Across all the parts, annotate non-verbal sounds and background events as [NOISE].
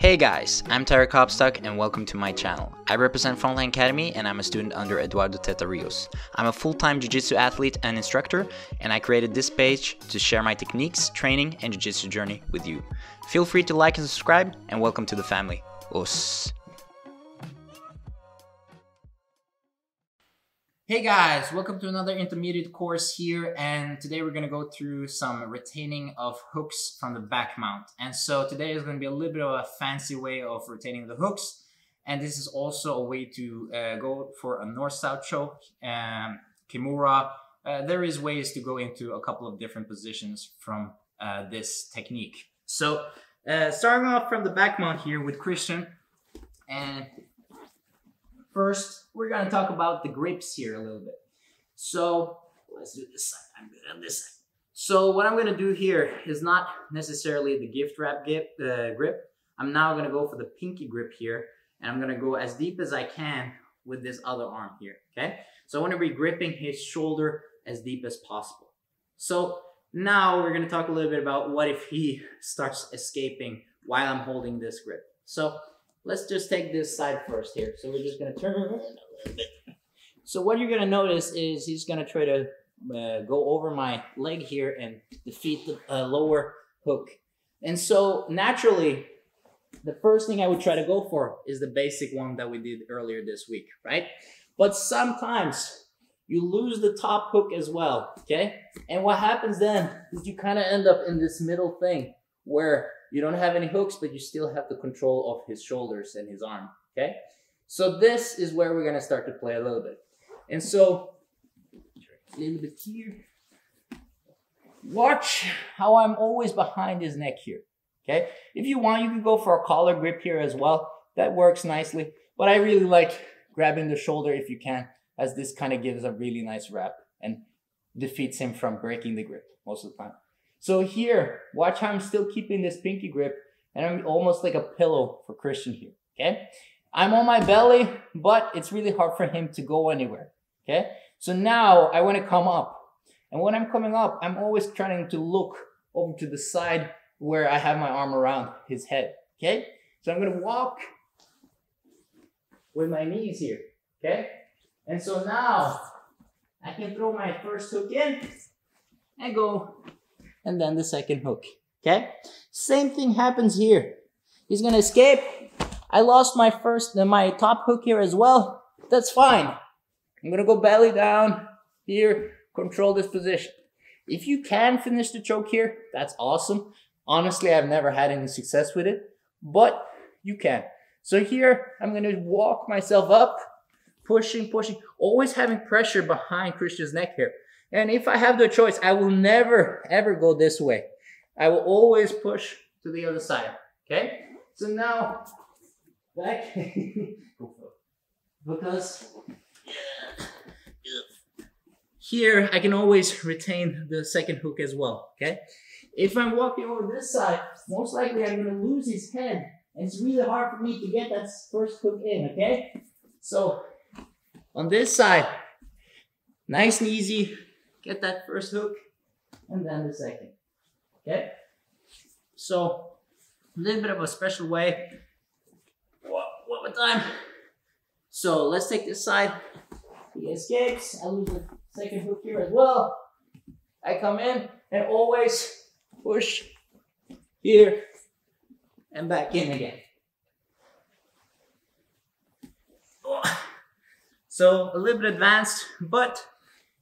Hey guys, I'm Tarik Hopstock and welcome to my channel. I represent Frontline Academy and I'm a student under Eduardo Teta Rios. I'm a full-time Jiu-Jitsu athlete and instructor and I created this page to share my techniques, training and Jiu-Jitsu journey with you. Feel free to like and subscribe and welcome to the family. Us. Hey guys, welcome to another intermediate course here and today we're going to go through some retaining of hooks from the back mount. And so today is going to be a little bit of a fancy way of retaining the hooks and this is also a way to uh, go for a north-south choke, um, Kimura. Uh, there is ways to go into a couple of different positions from uh, this technique. So uh, starting off from the back mount here with Christian and First, we're going to talk about the grips here a little bit. So let's do this side. I'm good on this side. So what I'm going to do here is not necessarily the gift wrap grip. Uh, grip. I'm now going to go for the pinky grip here. And I'm going to go as deep as I can with this other arm here. Okay. So I want to be gripping his shoulder as deep as possible. So now we're going to talk a little bit about what if he [LAUGHS] starts escaping while I'm holding this grip. So let's just take this side first here. So we're just gonna turn a little bit. So what you're gonna notice is he's gonna try to uh, go over my leg here and defeat the uh, lower hook. And so naturally, the first thing I would try to go for is the basic one that we did earlier this week, right? But sometimes you lose the top hook as well, okay? And what happens then is you kind of end up in this middle thing where you don't have any hooks, but you still have the control of his shoulders and his arm, okay? So this is where we're gonna start to play a little bit. And so, a little bit here. Watch how I'm always behind his neck here, okay? If you want, you can go for a collar grip here as well. That works nicely, but I really like grabbing the shoulder if you can, as this kind of gives a really nice wrap and defeats him from breaking the grip most of the time. So here, watch how I'm still keeping this pinky grip and I'm almost like a pillow for Christian here, okay? I'm on my belly, but it's really hard for him to go anywhere, okay? So now I want to come up. And when I'm coming up, I'm always trying to look over to the side where I have my arm around his head, okay? So I'm to walk with my knees here, okay? And so now I can throw my first hook in and go and then the second hook. Okay? Same thing happens here. He's gonna escape. I lost my first, uh, my top hook here as well. That's fine. I'm gonna go belly down here, control this position. If you can finish the choke here, that's awesome. Honestly, I've never had any success with it, but you can. So here, I'm gonna walk myself up, pushing, pushing, always having pressure behind Christian's neck here. And if I have the choice, I will never, ever go this way. I will always push to the other side. Okay? So now, back. [LAUGHS] because here I can always retain the second hook as well. Okay? If I'm walking over this side, most likely I'm to lose his head. And it's really hard for me to get that first hook in. Okay? So on this side, nice and easy, get that first hook, and then the second. Okay? So, a little bit of a special way. One more time. So, let's take this side. He escapes. I lose the second hook here as well. I come in and always push here and back in again. So a little bit advanced, but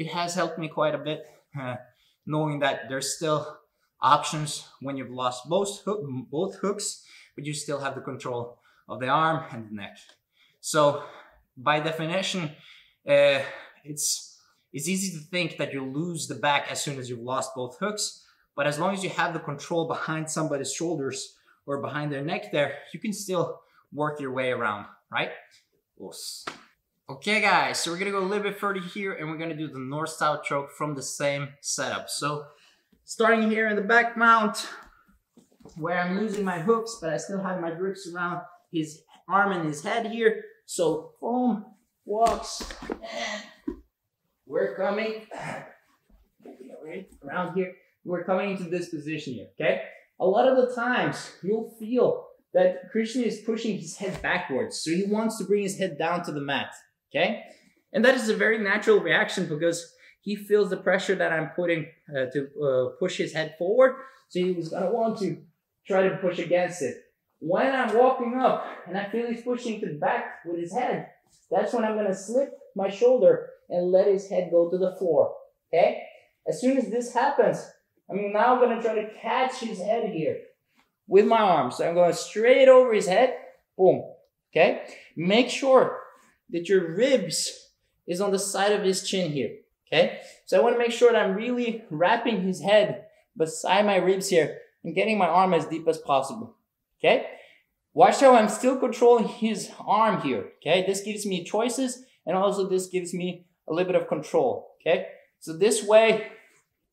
it has helped me quite a bit, uh, knowing that there's still options when you've lost both, hook, both hooks, but you still have the control of the arm and the neck. So by definition, uh, it's, it's easy to think that you lose the back as soon as you've lost both hooks, but as long as you have the control behind somebody's shoulders or behind their neck there, you can still work your way around, right? Okay guys, so we're gonna go a little bit further here and we're gonna do the north-south choke from the same setup. So starting here in the back mount where I'm losing my hooks, but I still have my grips around his arm and his head here. So boom, walks, and we're coming around here. We're coming into this position here, okay? A lot of the times you'll feel that Christian is pushing his head backwards. So he wants to bring his head down to the mat. Okay? And that is a very natural reaction because he feels the pressure that I'm putting uh, to uh, push his head forward. So he was going to want to try to push against it. When I'm walking up and I feel he's pushing to the back with his head, that's when I'm going to slip my shoulder and let his head go to the floor. Okay? As soon as this happens, I'm now going to try to catch his head here with my arm. So I'm going straight over his head. Boom. Okay? Make sure that your ribs is on the side of his chin here. Okay? So I want to make sure that I'm really wrapping his head beside my ribs here and getting my arm as deep as possible. Okay? Watch how I'm still controlling his arm here. Okay? This gives me choices and also this gives me a little bit of control. Okay? So this way,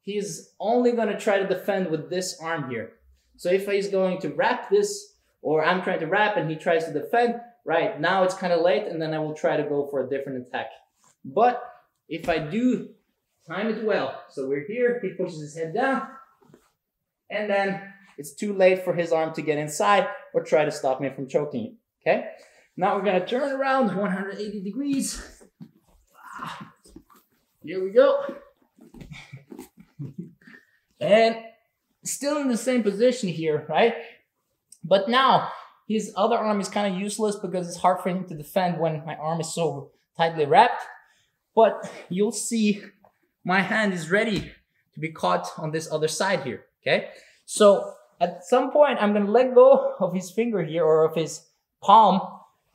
he's only going to try to defend with this arm here. So if he's going to wrap this, or I'm trying to wrap and he tries to defend, right, now it's kind of late and then I will try to go for a different attack. But if I do time it well, so we're here, he pushes his head down, and then it's too late for his arm to get inside or try to stop me from choking okay? Now we're gonna turn around 180 degrees. Ah, here we go. [LAUGHS] and still in the same position here, right? But now his other arm is kind of useless because it's hard for him to defend when my arm is so tightly wrapped. But you'll see my hand is ready to be caught on this other side here, okay? So at some point, I'm gonna let go of his finger here or of his palm,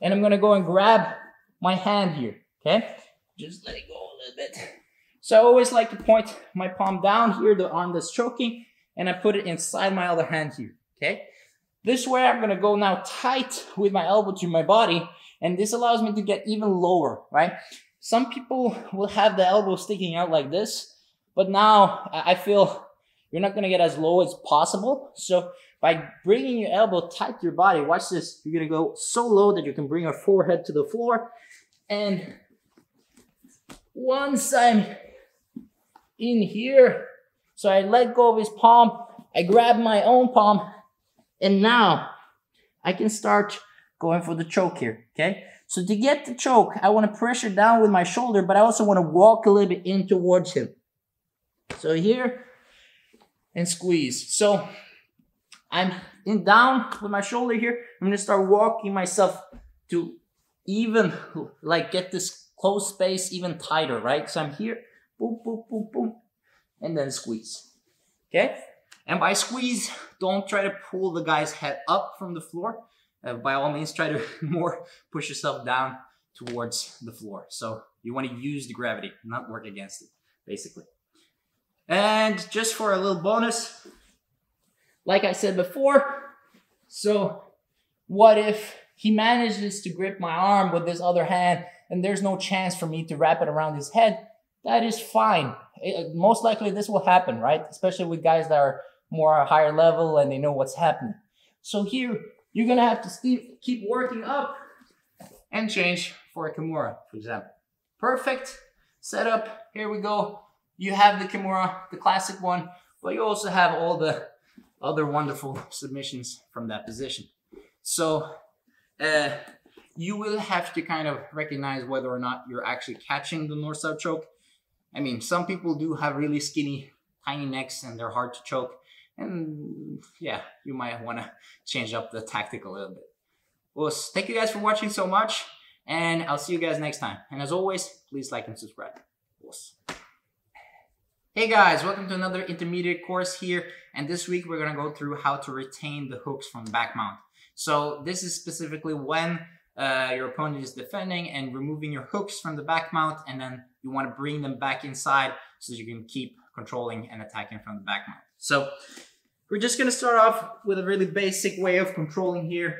and I'm gonna go and grab my hand here, okay? Just let it go a little bit. So I always like to point my palm down here, the arm that's choking, and I put it inside my other hand here, okay? This way I'm gonna go now tight with my elbow to my body, and this allows me to get even lower, right? Some people will have the elbow sticking out like this, but now I feel you're not gonna get as low as possible. So by bringing your elbow tight to your body, watch this, you're gonna go so low that you can bring your forehead to the floor. And once I'm in here, so I let go of his palm, I grab my own palm, and now I can start going for the choke here, okay? So to get the choke, I want to pressure down with my shoulder, but I also want to walk a little bit in towards him. So here, and squeeze. So I'm in down with my shoulder here. I'm gonna start walking myself to even like get this close space even tighter, right? So I'm here, boom, boom, boom, boom, and then squeeze. Okay? And by squeeze, don't try to pull the guy's head up from the floor. Uh, by all means, try to [LAUGHS] more push yourself down towards the floor. So you want to use the gravity, not work against it, basically. And just for a little bonus, like I said before, so what if he manages to grip my arm with this other hand and there's no chance for me to wrap it around his head? That is fine. It, most likely this will happen, right? Especially with guys that are more higher level and they know what's happening. So here, you're gonna have to keep working up and change for a Kimura, for example. Perfect setup. Here we go. You have the Kimura, the classic one, but you also have all the other wonderful submissions from that position. So uh, you will have to kind of recognize whether or not you're actually catching the north-south choke. I mean, some people do have really skinny, tiny necks and they're hard to choke. And yeah, you might want to change up the tactic a little bit. Well, thank you guys for watching so much, and I'll see you guys next time. And as always, please like and subscribe. Hey guys, welcome to another intermediate course here. And this week we're gonna go through how to retain the hooks from back mount. So this is specifically when uh, your opponent is defending and removing your hooks from the back mount and then you wanna bring them back inside so you can keep controlling and attacking from the back mount. So we're just gonna start off with a really basic way of controlling here.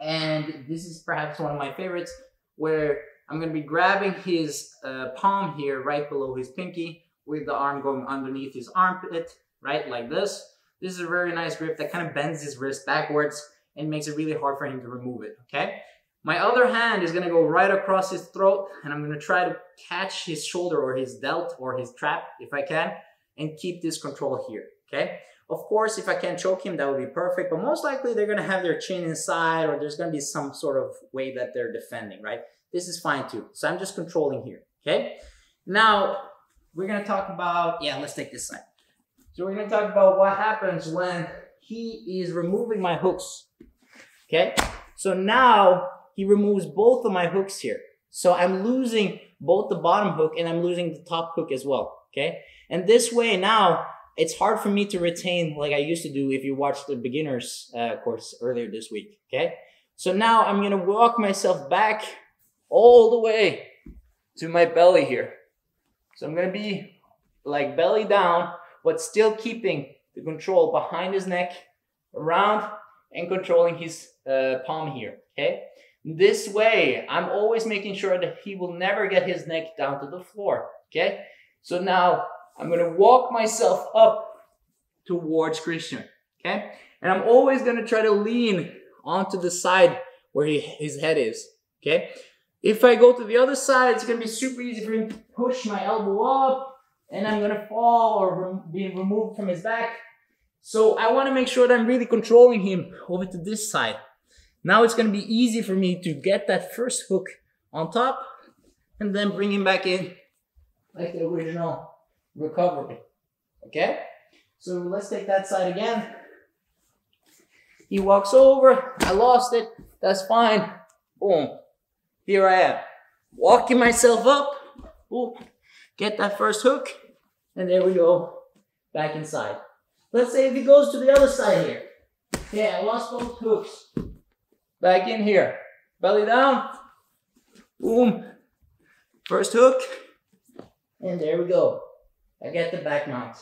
And this is perhaps one of my favorites where I'm gonna be grabbing his uh, palm here right below his pinky with the arm going underneath his armpit, right, like this. This is a very nice grip that kind of bends his wrist backwards and makes it really hard for him to remove it, okay? My other hand is gonna go right across his throat and I'm gonna try to catch his shoulder or his delt or his trap if I can and keep this control here, okay? Of course, if I can choke him, that would be perfect, but most likely they're gonna have their chin inside or there's gonna be some sort of way that they're defending, right? This is fine too. So I'm just controlling here, okay? Now, we're gonna talk about, yeah, let's take this side. So we're gonna talk about what happens when he is removing my hooks, okay? So now he removes both of my hooks here. So I'm losing both the bottom hook and I'm losing the top hook as well, okay? And this way now, it's hard for me to retain like I used to do if you watched the beginners uh, course earlier this week, okay? So now I'm gonna walk myself back all the way to my belly here. So I'm gonna be like belly down, but still keeping the control behind his neck, around, and controlling his uh, palm here, okay? This way, I'm always making sure that he will never get his neck down to the floor, okay? So now I'm gonna walk myself up towards Christian, okay? And I'm always gonna try to lean onto the side where he, his head is, okay? If I go to the other side, it's gonna be super easy for him to push my elbow up and I'm gonna fall or be removed from his back. So I wanna make sure that I'm really controlling him over to this side. Now it's gonna be easy for me to get that first hook on top and then bring him back in like the original recovery. Okay? So let's take that side again. He walks over. I lost it. That's fine. Boom. Here I am. Walking myself up. Boom. Get that first hook. And there we go. Back inside. Let's say if he goes to the other side here. Okay, I lost both hooks. Back in here. Belly down. Boom. First hook. And there we go. I get the back mount.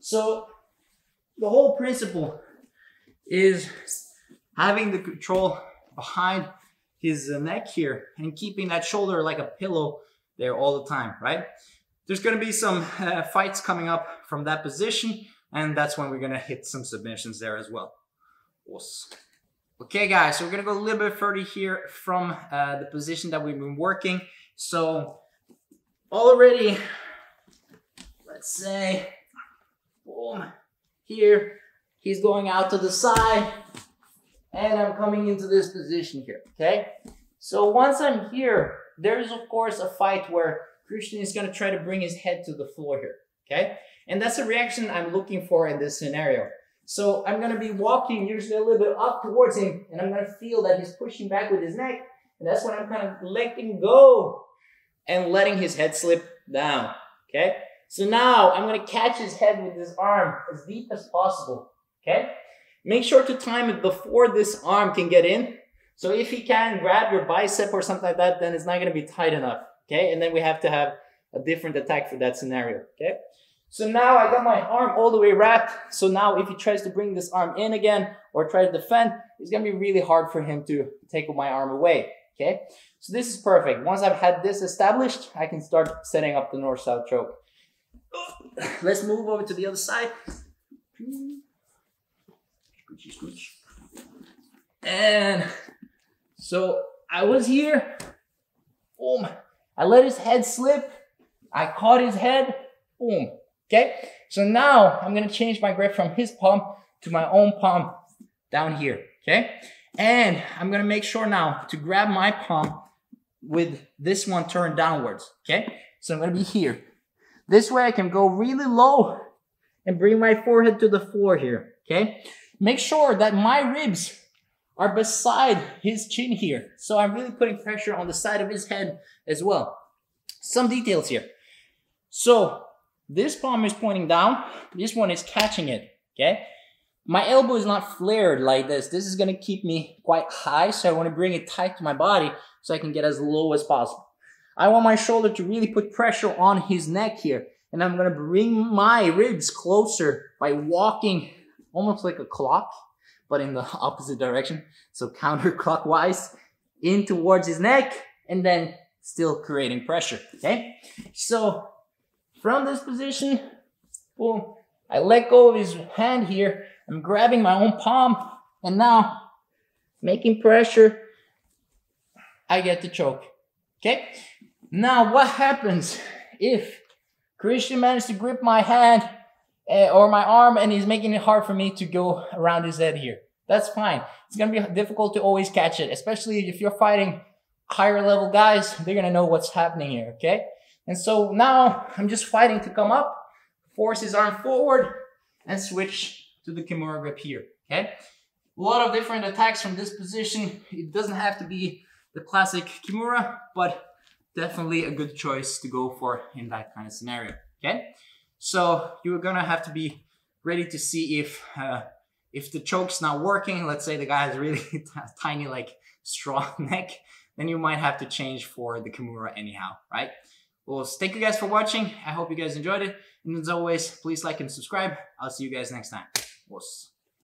So the whole principle is having the control behind his neck here and keeping that shoulder like a pillow there all the time, right? There's gonna be some uh, fights coming up from that position and that's when we're gonna hit some submissions there as well. Okay guys, so we're gonna go a little bit further here from uh, the position that we've been working. So already let's say, boom, here, he's going out to the side, and I'm coming into this position here, okay? So once I'm here, there's of course a fight where Christian is gonna try to bring his head to the floor here, okay? And that's the reaction I'm looking for in this scenario. So I'm gonna be walking usually a little bit up towards him, and I'm gonna feel that he's pushing back with his neck, and that's when I'm kind of letting go and letting his head slip down, okay? So now I'm going to catch his head with his arm as deep as possible. Okay? Make sure to time it before this arm can get in. So if he can grab your bicep or something like that, then it's not going to be tight enough. Okay? And then we have to have a different attack for that scenario. Okay? So now I got my arm all the way wrapped. So now if he tries to bring this arm in again or try to defend, it's going to be really hard for him to take my arm away. Okay? So this is perfect. Once I've had this established, I can start setting up the north-south choke. [COUGHS] Let's move over to the other side. And so I was here. Boom. I let his head slip. I caught his head. Boom. Okay. So now I'm going to change my grip from his palm to my own palm down here. Okay. And I'm going to make sure now to grab my palm with this one turned downwards. Okay. So I'm going to be here. This way I can go really low and bring my forehead to the floor here, okay? Make sure that my ribs are beside his chin here. So I'm really putting pressure on the side of his head as well. Some details here. So this palm is pointing down. This one is catching it, okay? My elbow is not flared like this. This is gonna keep me quite high, so I wanna bring it tight to my body so I can get as low as possible. I want my shoulder to really put pressure on his neck here. And I'm gonna bring my ribs closer by walking almost like a clock, but in the [LAUGHS] opposite direction. So counterclockwise in towards his neck and then still creating pressure, okay? So from this position, boom, I let go of his hand here. I'm grabbing my own palm and now making pressure, I get the choke, okay? Now, what happens if Christian managed to grip my hand uh, or my arm and he's making it hard for me to go around his head here. That's fine. It's going to be difficult to always catch it, especially if you're fighting higher level guys. They're going to know what's happening here, okay? And so now I'm just fighting to come up, force his arm forward, and switch to the Kimura grip here, okay? A lot of different attacks from this position. It doesn't have to be the classic Kimura, but definitely a good choice to go for in that kind of scenario, okay? So you're gonna have to be ready to see if uh, if the choke's not working, let's say the guy has really [LAUGHS] tiny like strong [LAUGHS] neck, then you might have to change for the Kimura anyhow, right? Well, thank you guys for watching. I hope you guys enjoyed it. And as always, please like and subscribe. I'll see you guys next time. Was.